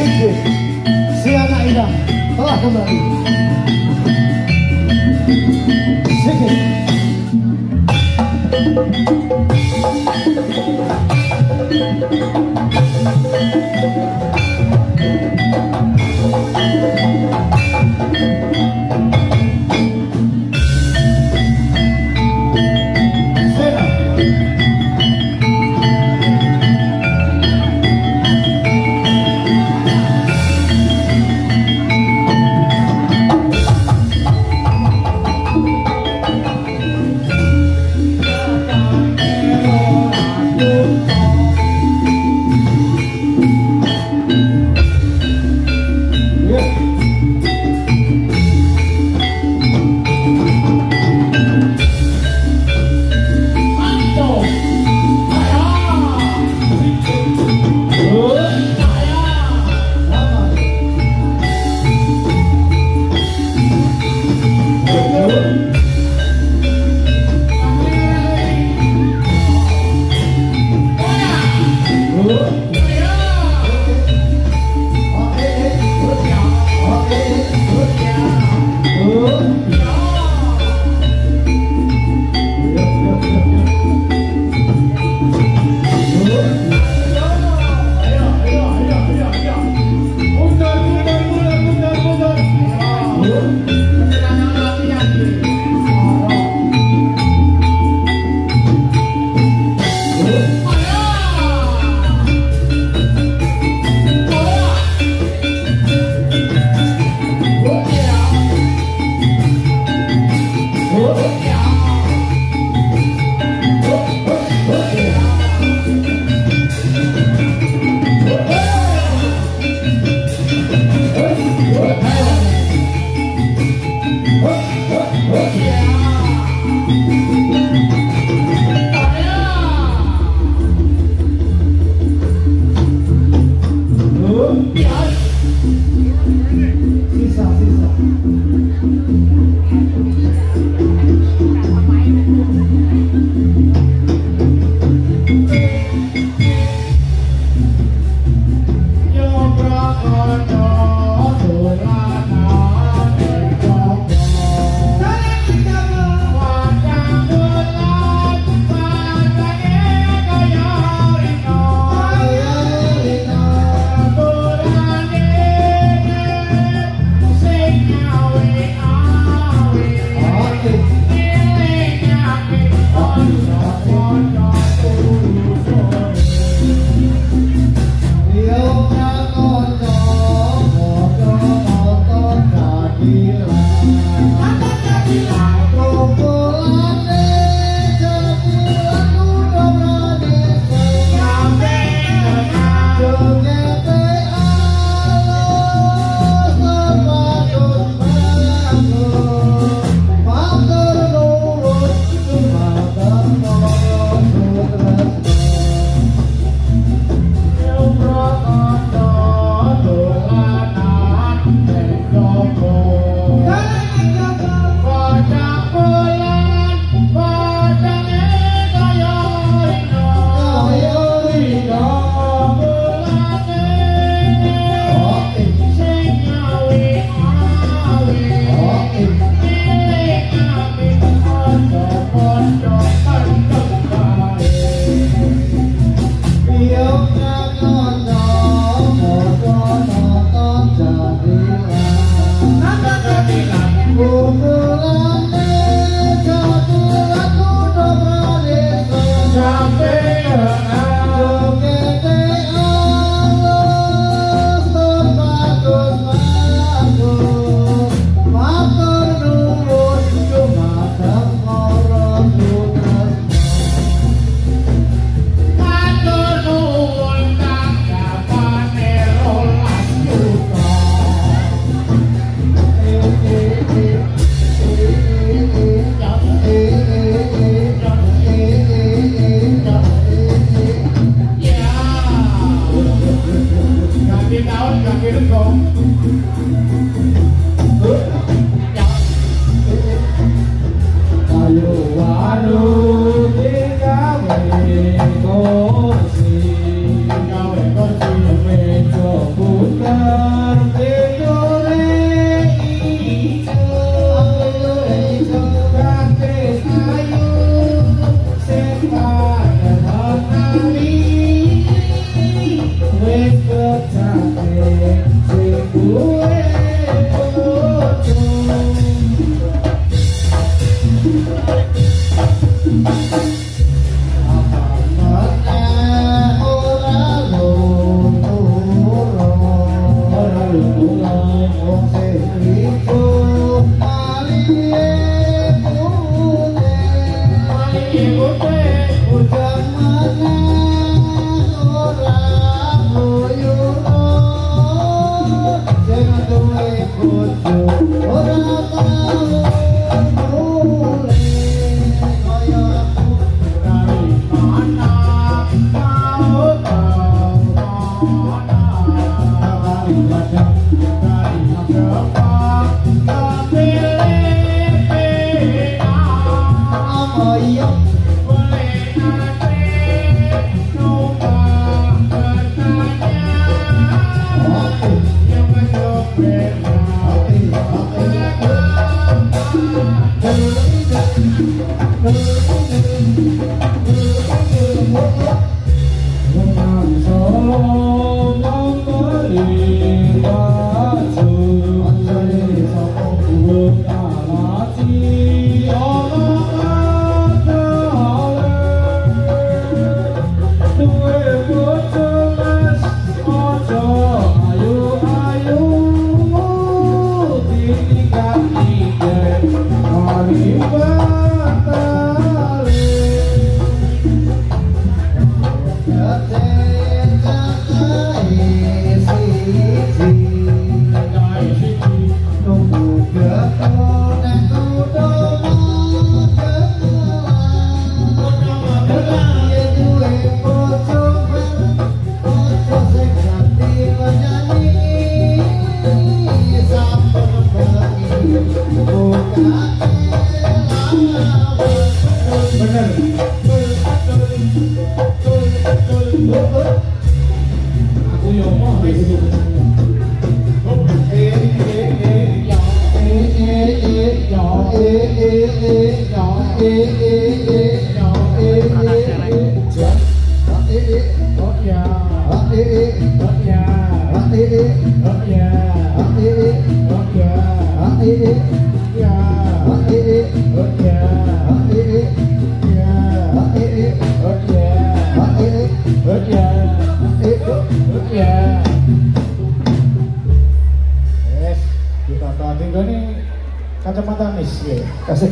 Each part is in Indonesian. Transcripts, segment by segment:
Sidi Si anak indah telah kembali Sidi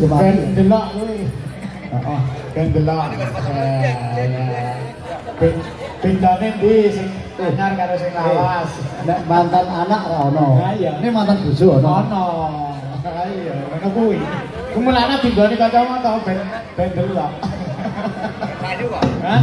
kemarin. Candela kuwi. Heeh, oh, candela. Ah, ah, eh, eh, Pintane ndi sing anyar karo sing eh, lawas. Nek mantan anak ora ono. Ini mantan bojo ono. Ono. Iya, ngono kuwi. Kumulana tinggone kancamu tau ben ben delok. Kayu Hah?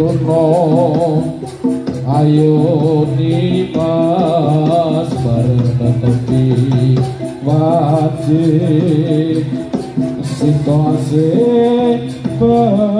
Sampurno Ayo nipas Bertetepi Wajib Sintoase Bertetepi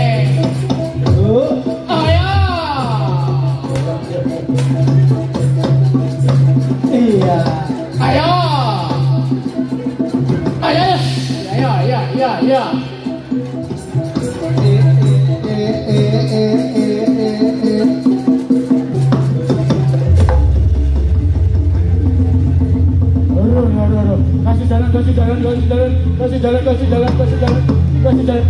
kasih jalan kasih jalan kasih jalan kasih jalan kasih jalan kasih jalan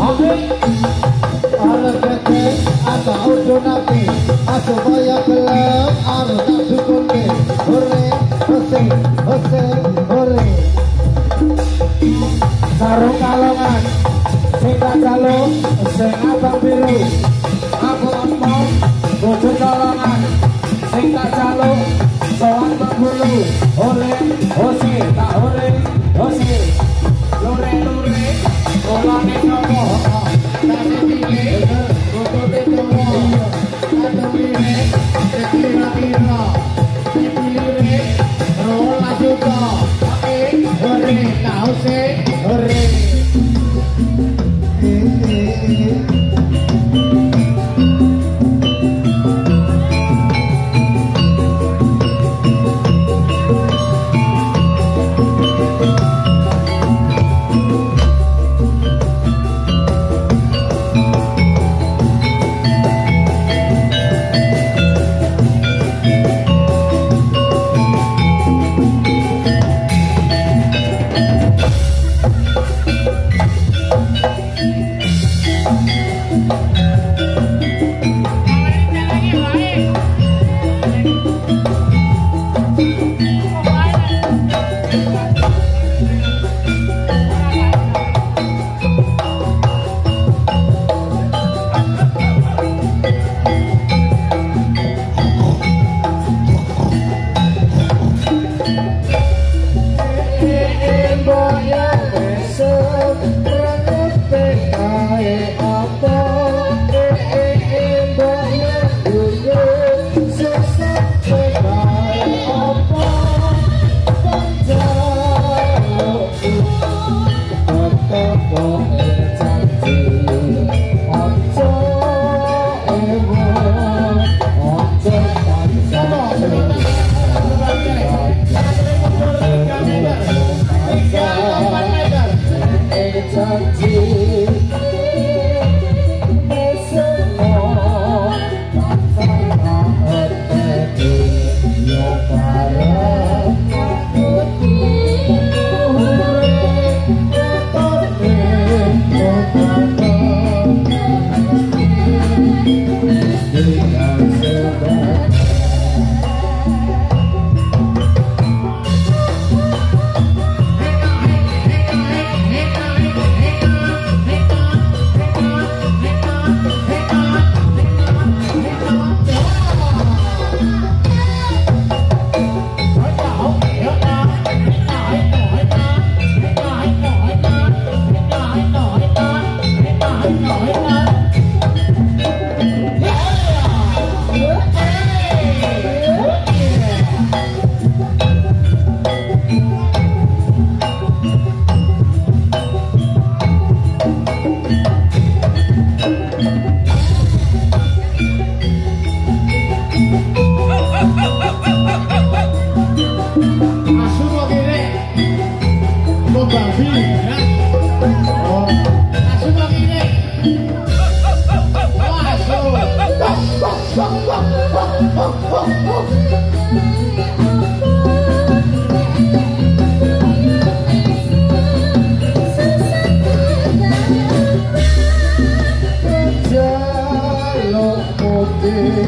Oke arah kete atau napi Aku bayar gelap arah tak ke, Hore Hese Hese Hore Sarung kalongan singkat tak jalo Sing biru Aku mau bocor kalongan singkat tak ওরে ওসি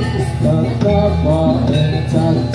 Let the moment touch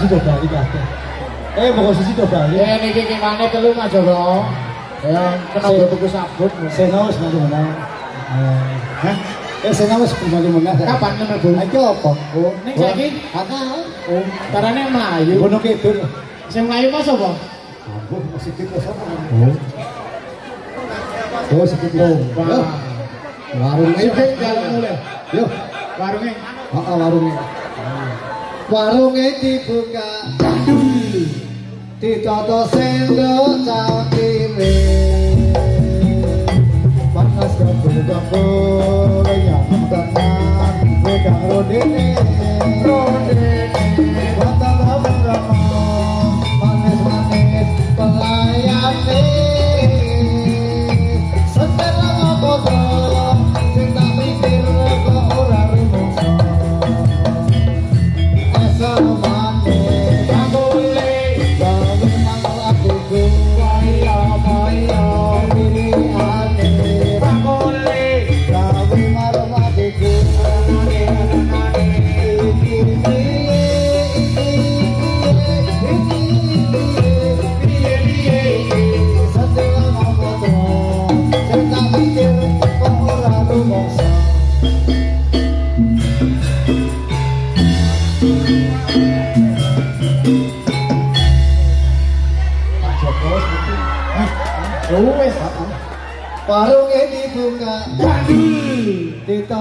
posisi do bali kabeh. Ya, ya. Eh posisi do bali. Eh niki itu telu Mas Joko. Ya kenapa tuku sabun? Sing wis nang ngono. Eh sing wis kembali eh, eh, Kapan ngono, Bu? Iki opo? Oh, ning saiki kata oh, ini eh? oh, Melayu. Ngono kidul. Melayu oh. masih kidul Oh. Oh, Warung iki jalan mulai. warungnya. warungnya. warunge dibuka ditoto sendok cawe panas kabeh kabeh ya tenang wedang rodene rodene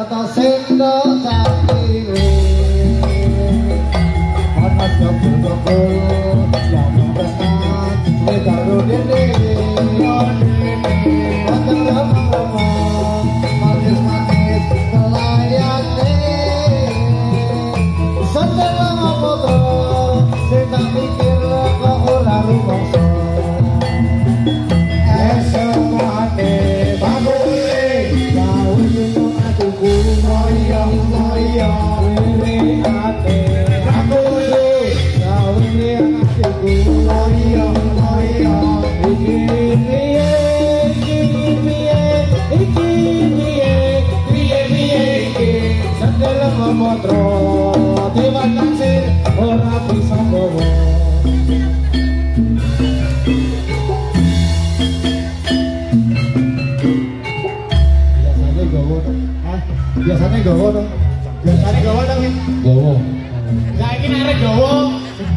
atau sendok cah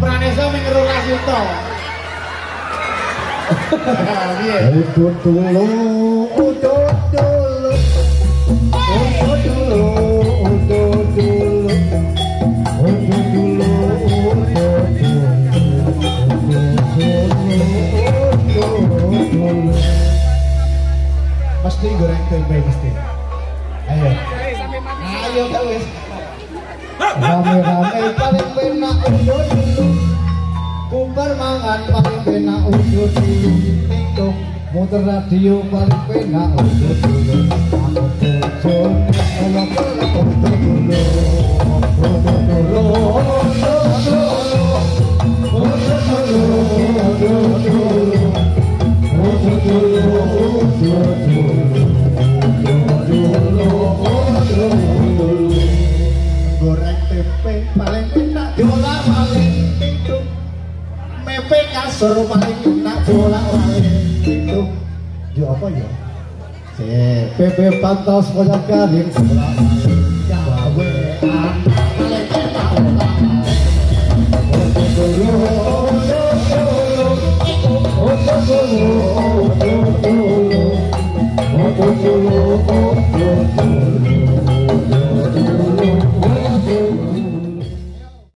Praneso mengeru Rasito. Udut dulu, udut dulu, udut dulu, udut dulu, udut dulu, udut dulu, dulu. Mesti goreng tempe mesti. Ayo. Ayo kau rame paling penak usut kumpar mangan paling penak usut tiktok muter radio paling penak usut Oh, oh, oh, oh, oh, oh, oh, oh, oh, p u e me pantas voy a caer.